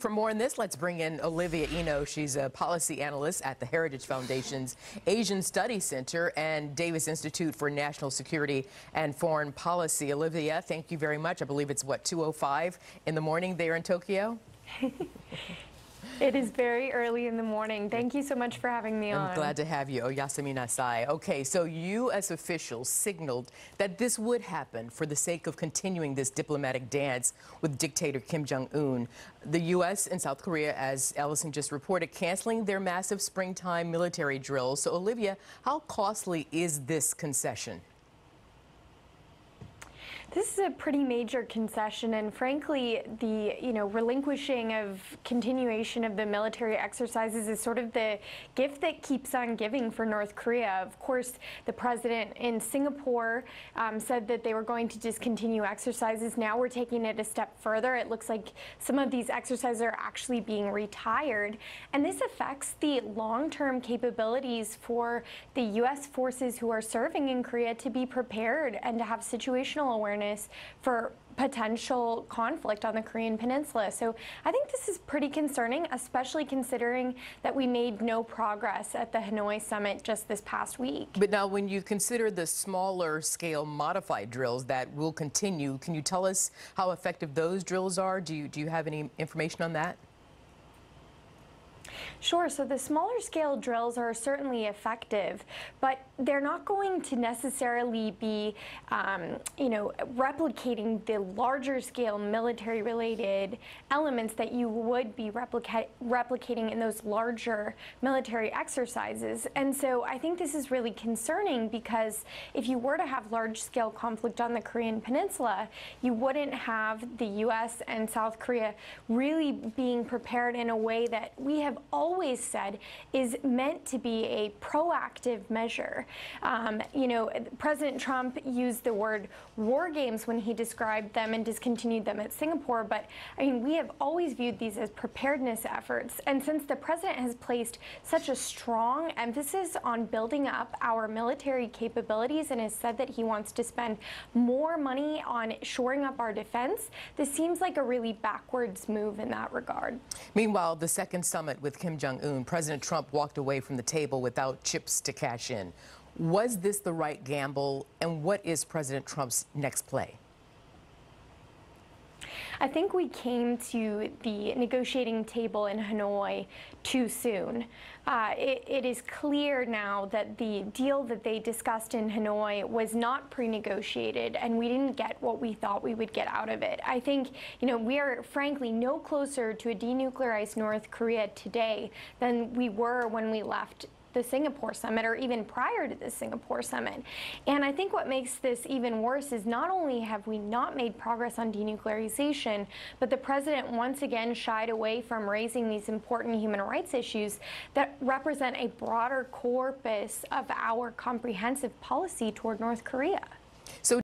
For more on this, let's bring in Olivia Enos. She's a policy analyst at the Heritage Foundation's Asian Studies Center and Davis Institute for National Security and Foreign Policy. Olivia, thank you very much. I believe it's what 2:05 in the morning there in Tokyo. It is very early in the morning. Thank you so much for having me on. I'm glad to have you. Oh, Oyasumi Nasai. Okay, so U.S. officials signaled that this would happen for the sake of continuing this diplomatic dance with dictator Kim Jong-un. The U.S. and South Korea, as Ellison just reported, canceling their massive springtime military drills. So, Olivia, how costly is this concession? This is a pretty major concession, and frankly, the you know relinquishing of continuation of the military exercises is sort of the gift that keeps on giving for North Korea. Of course, the president in Singapore um, said that they were going to discontinue exercises. Now we're taking it a step further. It looks like some of these exercises are actually being retired, and this affects the long-term capabilities for the U.S. forces who are serving in Korea to be prepared and to have situational awareness awareness for potential conflict on the Korean Peninsula. So I think this is pretty concerning, especially considering that we made no progress at the Hanoi summit just this past week. But now, when you consider the smaller scale modified drills that will continue, can you tell us how effective those drills are? Do you, do you have any information on that? Sure. So the smaller scale drills are certainly effective, but they're not going to necessarily be, um, you know, replicating the larger scale military related elements that you would be replica replicating in those larger military exercises. And so I think this is really concerning because if you were to have large scale conflict on the Korean Peninsula, you wouldn't have the U.S. and South Korea really being prepared in a way that we have always said is meant to be a proactive measure. Um, you know, President Trump used the word war games when he described them and discontinued them at Singapore, but I mean, we have always viewed these as preparedness efforts. And since the president has placed such a strong emphasis on building up our military capabilities and has said that he wants to spend more money on shoring up our defense, this seems like a really backwards move in that regard. Meanwhile, the second summit with Jong un, President Trump walked away from the table without chips to cash in. Was this the right gamble? And what is President Trump's next play? I think we came to the negotiating table in Hanoi too soon. Uh, it, it is clear now that the deal that they discussed in Hanoi was not pre-negotiated and we didn't get what we thought we would get out of it. I think, you know, we are frankly no closer to a denuclearized North Korea today than we were when we left the Singapore summit or even prior to the Singapore summit. And I think what makes this even worse is not only have we not made progress on denuclearization, but the president once again shied away from raising these important human rights issues that represent a broader corpus of our comprehensive policy toward North Korea.